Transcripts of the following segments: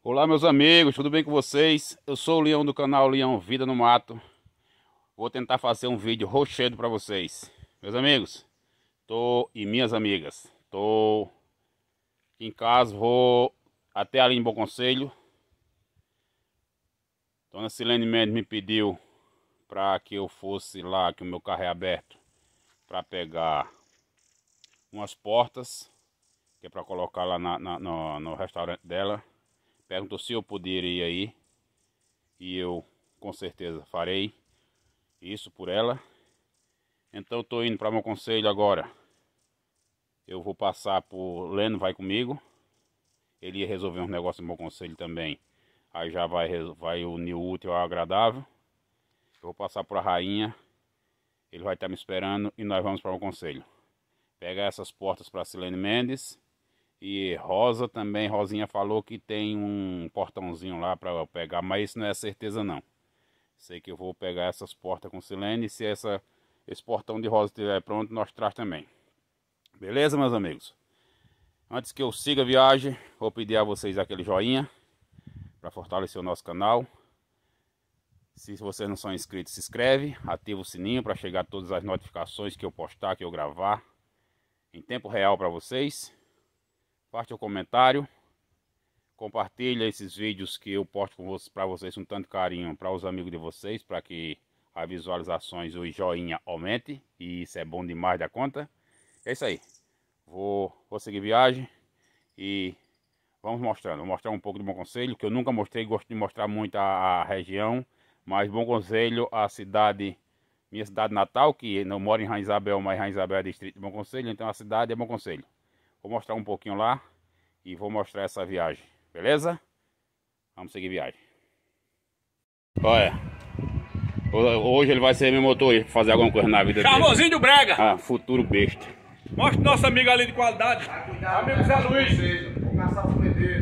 Olá meus amigos, tudo bem com vocês? Eu sou o Leão do canal Leão Vida no Mato. Vou tentar fazer um vídeo rochedo para vocês. Meus amigos, tô e minhas amigas Tô em casa, vou até ali em Bom Conselho. Dona Silene Mendes me pediu para que eu fosse lá, que o meu carro é aberto para pegar umas portas que é para colocar lá na, na, no, no restaurante dela perguntou se eu poderia ir e eu com certeza farei isso por ela. Então estou indo para meu conselho agora. Eu vou passar por Leno vai comigo. Ele ia resolver um negócio no meu conselho também. Aí já vai, vai unir o útil ao agradável. Eu vou passar por a rainha. Ele vai estar me esperando e nós vamos para o conselho. Pegar essas portas para Silene Mendes e Rosa também, Rosinha falou que tem um portãozinho lá para pegar, mas isso não é certeza não. Sei que eu vou pegar essas portas com Silene e se essa, esse portão de Rosa estiver pronto, nós traz também. Beleza, meus amigos? Antes que eu siga a viagem, vou pedir a vocês aquele joinha para fortalecer o nosso canal. Se vocês não são inscritos, se inscreve, ativa o sininho para chegar todas as notificações que eu postar, que eu gravar em tempo real para vocês. Parte o comentário. Compartilha esses vídeos que eu posto para vocês com tanto carinho para os amigos de vocês, para que as visualizações o joinha aumente. E isso é bom demais da conta. É isso aí. Vou, vou seguir viagem e vamos mostrando. Vou mostrar um pouco do Bom Conselho, que eu nunca mostrei, gosto de mostrar muito a, a região. Mas Bom Conselho, a cidade, minha cidade natal, que não moro em Rainha Isabel, mas Rainha Isabel é distrito de Bom Conselho, então a cidade é Bom Conselho. Vou mostrar um pouquinho lá e vou mostrar essa viagem, beleza? Vamos seguir viagem. Olha, hoje ele vai ser meu motorista fazer alguma coisa na vida Charmosinho do Brega! Ah, futuro besta. Mostra nosso amigo ali de qualidade. Amigo Zé Luiz.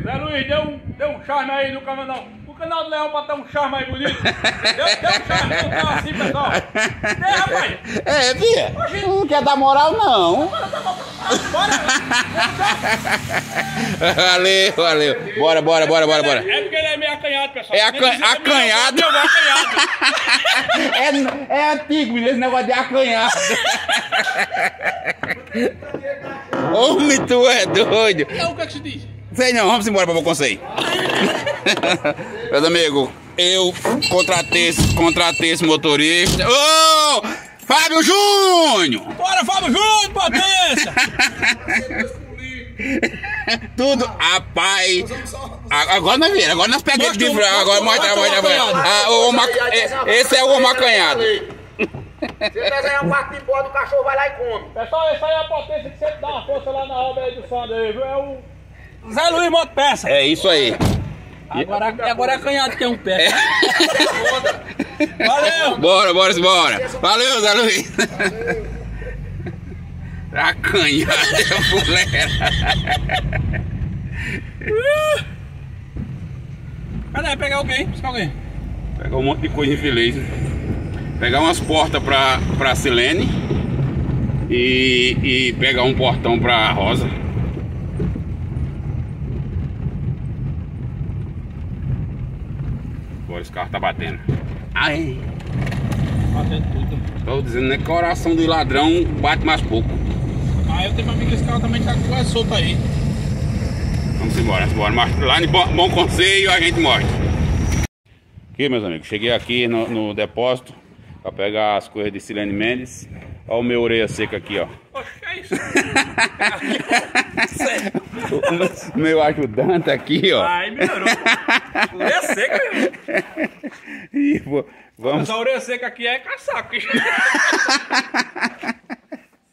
Zé Luiz, deu um, deu um charme aí no canal canal do Leão pra ter um charme aí bonito. Deu, deu um charme no carro assim, pessoal. Deu, rapaz. É, Bia. Não quer dar moral, não. Bora. valeu, valeu. Bora, bora, bora, bora, bora. É porque ele é meio acanhado, pessoal. É acan acanhado. é, é antigo, menino, esse negócio de acanhado. Homem, tu é doido. É o que é que se diz? Sei não, vamos embora para o conselho. Meus amigos, eu contratei esse, contratei esse motorista. Oh, Fábio Júnior! Bora, Fábio Júnior, potência! Tudo, rapaz. Agora nós vimos, agora nós pegamos de frango. Agora mostra, mostra, mostra. Esse é o macanhado. Se desenhar um quarto de boa do cachorro, vai lá e come. Pessoal, essa aí é a potência que sempre dá uma força lá na obra aí do Sandro aí, viu? É o. Zé Luiz Moto Peça. É isso aí. Agora, agora é canhado que é um pé. É. Valeu! Bora, bora, bora. Valeu, Zé Luiz. Acanhado é mulher. Cadê? Pegar alguém? Buscar alguém. Pegar um monte de coisa infeliz. Pegar umas portas pra, pra Silene. E, e pegar um portão pra Rosa. Agora esse carro tá batendo. Ai. Tô dizendo, né? Coração de ladrão bate mais pouco. Ah, eu tenho uma amiga que esse carro também tá quase solto aí. Vamos embora, vamos embora. Lá de Bom, bom Conselho a gente mostra. Aqui, meus amigos, cheguei aqui no, no depósito para pegar as coisas de Silene Mendes. Olha o meu orelha seca aqui, ó. Poxa, é isso? o meu ajudante aqui, ó. Ai, melhorou. Orelha seca, e, vou, vamos... Mas a orelha seca aqui é caçaco. Você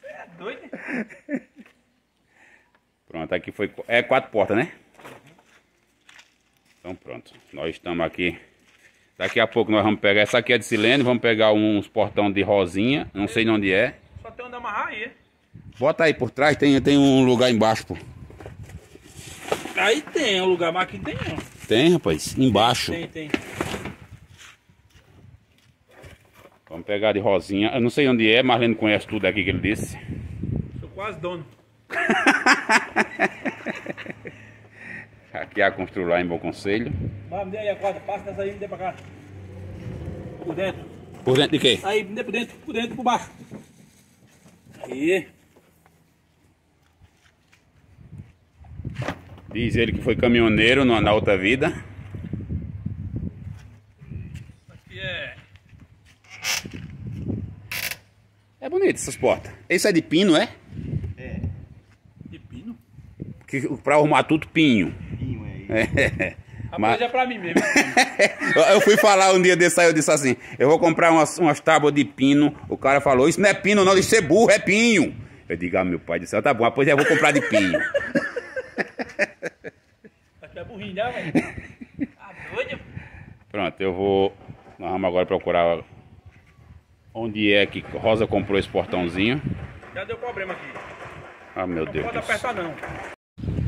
é doido? Pronto, aqui foi... É quatro portas, né? Então pronto. Nós estamos aqui... Daqui a pouco nós vamos pegar... Essa aqui é de silêncio. Vamos pegar uns portão de rosinha. Não sei onde é. Só tem onde amarrar aí. Bota aí por trás. Tem, tem um lugar embaixo, pô. Aí tem um lugar, mas aqui tem não. Tem, rapaz. Embaixo. Tem, tem. Vamos pegar de rosinha. Eu não sei onde é, Marlene conhece tudo aqui que ele disse. Sou quase dono. Aqui é a construir lá em Bom Conselho. Vai, me dê aí a corda, passa dessa aí, me dê pra cá. Por dentro. Por dentro de quê? Aí, me dê por dentro, por dentro, por baixo. Aí. Diz ele que foi caminhoneiro na, outra vida. Aqui é. É bonito essas portas. Isso é de pino, é? De pino? Que, pra arrumar tudo, pinho. Pinho, é. É. Mas é pra mim mesmo. eu fui falar um dia desse aí, eu disse assim, eu vou comprar umas, umas tábuas de pino. O cara falou, isso não é pino não, isso é burro, é pinho. Eu digo, ah, meu pai do céu, tá bom, pois eu vou comprar de pinho. Aqui é burrinho, né, velho? Tá doido? Pronto, eu vou. Nós vamos agora procurar onde é que Rosa comprou esse portãozinho. Já deu problema aqui. Ah, meu Não Deus. pode do céu. apertar, não.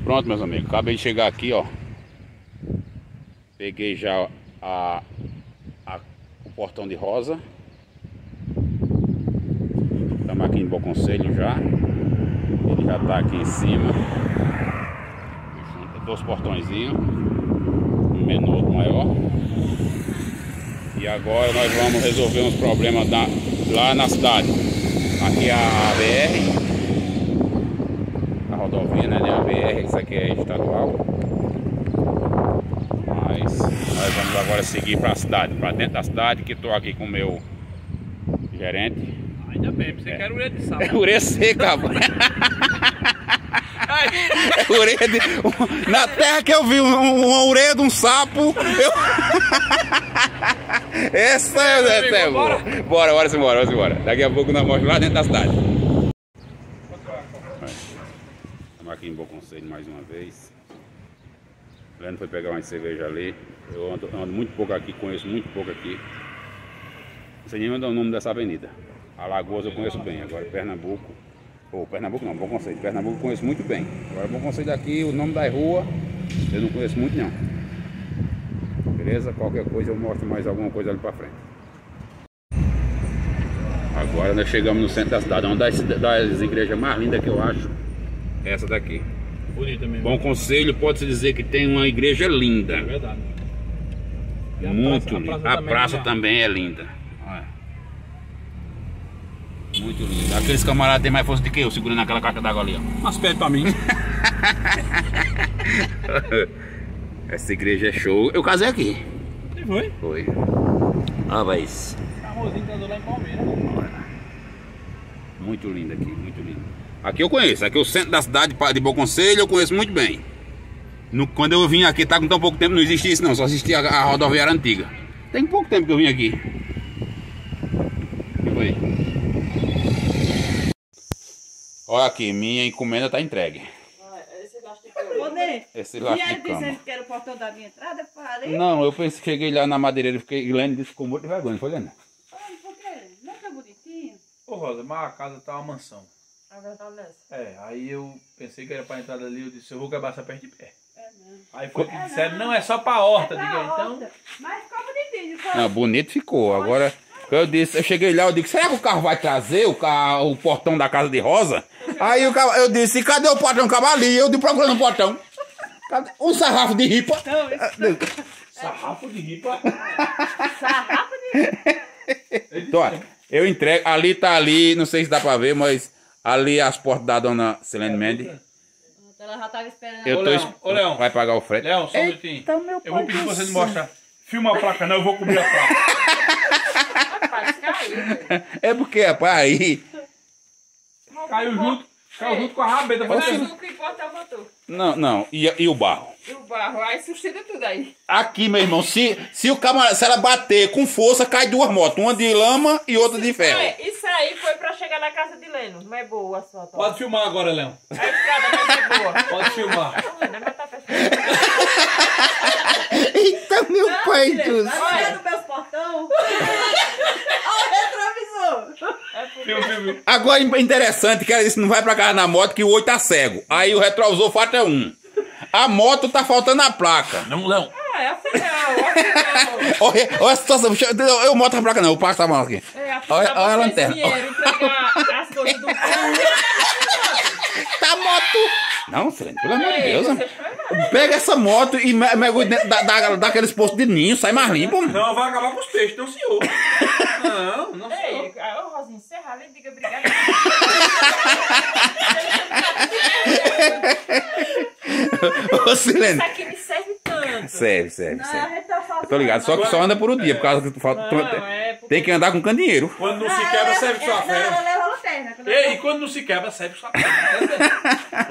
Pronto, meus amigos, acabei de chegar aqui, ó. Peguei já a, a- o portão de rosa. Estamos aqui em Bom Conselho já. Ele já tá aqui em cima. Dois portõezinhos. Um menor, outro maior. E agora nós vamos resolver uns problemas da- lá na cidade. Aqui é a BR a rodovia, né? A BR, isso aqui é estadual. Mas nós vamos agora seguir para a cidade, para dentro da cidade, que estou aqui com o meu gerente. Ainda bem, você quer orelha de sapo. É ureia seca, rapaz. É ureia de... Na terra que eu vi um- uma ureia de um sapo, eu... Essa é, essa é. Bora, bora, bora, bora, bora. Daqui a pouco nós mostramos lá dentro da cidade. Estamos aqui em Bom Conselho mais uma vez. O Leandro foi pegar uma cerveja ali. Eu ando, ando muito pouco aqui, conheço muito pouco aqui. Não sei nem é o nome dessa avenida. Alagoas eu conheço bem, agora Pernambuco. Ou Pernambuco não, Bom Conselho. Pernambuco eu conheço muito bem. Agora Bom Conselho aqui, o nome da rua, eu não conheço muito não. Beleza? Qualquer coisa eu mostro mais alguma coisa ali pra frente. Agora nós chegamos no centro da cidade, uma das, das igrejas mais lindas que eu acho. Essa daqui. Bonita mesmo. Bom Conselho pode-se dizer que tem uma igreja linda. É verdade. E Muito praça- a linda. praça A também praça é- também é linda. Olha. Muito linda. Aqueles camaradas têm mais força do que eu, segurando aquela caixa d'água ali, ó. Umas pedras pra mim. Essa igreja é show. Eu casei aqui. E foi? Foi. Ah, mas. Famosinho casou lá em Palmeiras. Muito linda aqui, muito linda. Aqui eu conheço, aqui é o centro da cidade de Bom Conselho eu conheço muito bem. No- quando eu vim aqui, tá com tão pouco tempo, não existia isso não, só existia a, a rodoviária antiga. Tem pouco tempo que eu vim aqui. O que foi? Olha aqui, minha encomenda tá entregue. Esse laço E de ele cama. dizendo que era o portão da minha entrada, eu falei. Não, eu pensei, cheguei lá na madeireira, fiquei, Guilherme disse que ficou muito de vergonha, não foi Guilherme? Ai, por quê? Não é tão bonitinho? Ô Rosa, mas a casa tá uma mansão. A verdade é essa. É, aí eu pensei que era pra entrar ali, eu disse, eu vou acabar essa perto de pé. É mesmo. Aí foi que É, disseram, não. não, é só pra horta. É Diga, então. horta. Mas ficou bonitinho. Ficou... Não, bonito ficou. Agora, eu disse, eu cheguei lá, eu disse, será que o carro vai trazer o, carro, o portão da casa de Rosa? Aí o cara, eu disse, cadê o portão? Acaba ali, eu disse, procurando o portão. Cadê? Um sarrafo de ripa. Não, isso Sarrafo de ripa. sarrafo de... Então, olha, eu entrego, ali tá ali, não sei se dá pra ver, mas ali as portas da dona Selene Mendes. Ela já tava esperando. Eu Ô, tô, Leão, ô, Leão. vai pagar o frete. Leão, só um minutinho. Então, meu Eu vou pai pedir pra você não céu. mostrar. Filma a placa, não, eu vou cobrir a placa. Rapaz, caiu. É porque, rapaz, aí... Caiu junto, caiu junto com a rabeta. Mas Você... o que importa é o motor. Não, não, e, e o barro? E o barro, aí sustenta tudo aí. Aqui, meu irmão, se, se o camarada, se ela bater com força, cai duas motos, uma de lama e outra de ferro. É, isso aí foi pra chegar na casa de Leno. Não é boa a sua. Pode filmar agora, Leão. A estrada não é boa. Pode filmar. Não, não, tá. Eita, meu pai do Vai olhando meus portão. Olha o retrovisor. Agora interessante que ela disse não vai pra casa na moto que o olho tá cego. Aí o retrovisor fato é um. A moto tá faltando a placa. Não, Leão. Ah, é afinal, afinal. Olha, olha a situação. Eu, moto a placa não, eu passo a mão aqui. É, afinal, Olha- olha a lanterna. as coisas do a moto. Não, Silene, pelo amor de Deus. né? Pega essa moto e me- mergulha dentro da, da, daqueles postos de ninho, sai mais limpo. mano. Não, vai acabar com os peixes, não senhor. Não, não senhor. Ei, ô Rosinha, encerra ali e diga obrigada. Ô, Silene. Isso aqui me serve tanto. Serve, serve, Não, a serve. gente tá. Eu tô ligado, só que só anda por um dia, por causa que tu fala- tu- Não, é porque... tem que andar com candeeiro. Quando não Não, se ela quebra, serve sua ela- Não, ela fé. leva a lanterna. Quando Ei, e quando não se quebra, serve sua fé.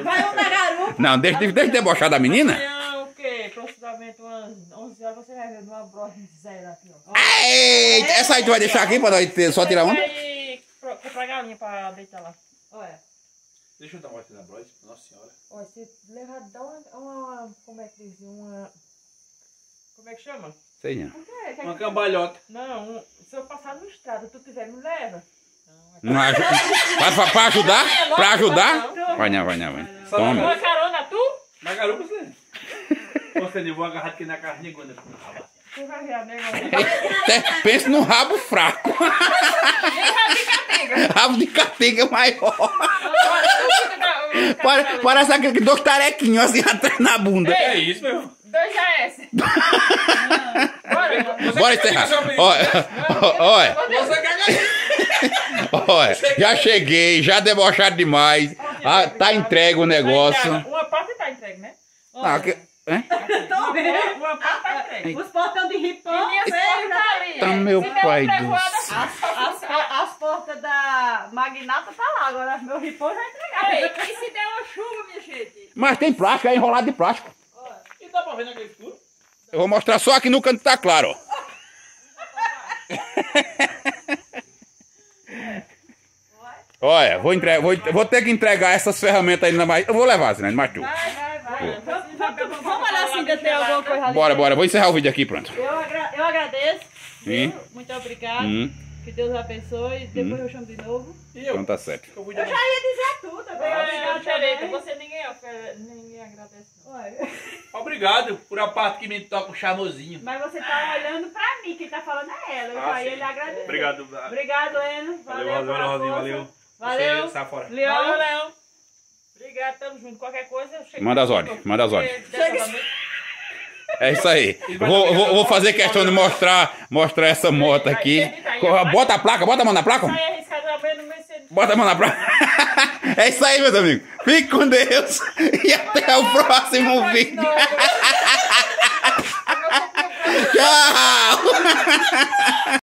Vai um na garupa. Não, deixa, de- deixa de debochar da menina. Amanhã, o quê? Aproximadamente umas 11 horas você vai ver uma brocha de zero aqui, ó. Eita, essa aí tu vai deixar aqui pra nós ter- só tirar pro- comprar galinha pra deitar lá. Olha. Deixa eu dar uma olhada na Bros, nossa senhora. Olha, se levar, dá uma, uma. Como é que diz? Uma. Como é que chama? Sei não. É, que- Uma cambalhota. Não, um- se eu passar no estrada, tu tiver, me leva. Não ajuda. Pra, pra- pra ajudar? Pra ajudar? Vai não, vai não, vai. Toma. Uma carona, tu? Na garupa, você. Você levou agarrado aqui na carne. Tu vai ver a negócio. Até Pensa num rabo fraco. rabo de catinga maior. Pare- Parece aquele dois tarequinhos assim atrás na bunda. É isso, meu. Dois AS. Bora. Bora encerrar. Olha, olha, olha, já cheguei, já debocharam demais. Ah, tá entregue o negócio. Uma parte tá entregue, né? Ah, que- hein? Tô vendo. Uma parte tá. Os portão de ripão. E tá ali. Tá é. meu Se pai céu. As, as, as portas da Magnata tá lá, agora meu ripão já entregaram. Ei, e se der uma chuva, minha gente? Mas tem plástico, é enrolado de plástico. E dá pra ver naquele escuro? Eu vou mostrar só aqui no canto tá claro, ó. Olha, vou, entre... vou, vou ter que entregar essas ferramentas ainda mais. Eu vou levar, Zinete, mas tu. Vai, vai, vai. Ainda tem alguma coisa ali. Bora, bora, vou encerrar o vídeo aqui, pronto. Eu, agra eu agradeço. Sim. Muito obrigado. Hum, Que Deus abençoe. Depois eu chamo de novo. E eu? então tá certo. Eu já ia dizer tudo. Eu Eu, obrigado também. você ninguém, ofere- ninguém agradece. não. Obrigado por a parte que me toca o charmosinho. Mas você tá olhando pra mim, quem tá falando é ela. Eu Ah, já ia sim. lhe agradecer. Obrigado. Obrigado, Eno. Valeu, Valeu, valeu, valeu. Valeu. Você sai fora. Leão. Valeu, Leão. Obrigado, tamo junto. Qualquer coisa, eu chego. Manda as ordens, manda as ordens. É isso aí. Vou, vou, vou fazer questão de mostrar, mostrar essa moto aqui. Bota a placa, bota a mão na placa. Bota a mão na placa. É isso aí, meus amigos. Fique com Deus. E até o próximo vídeo. Tchau.